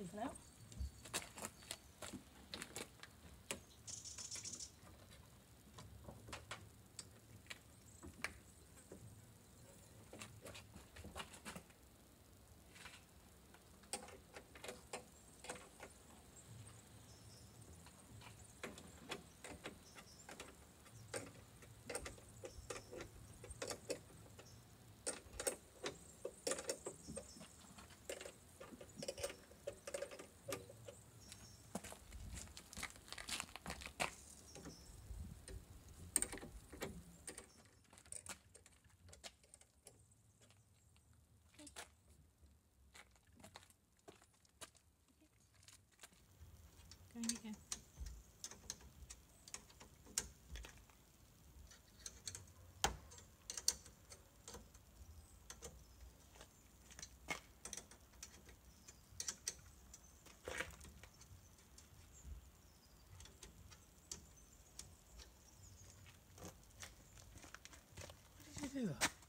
It That?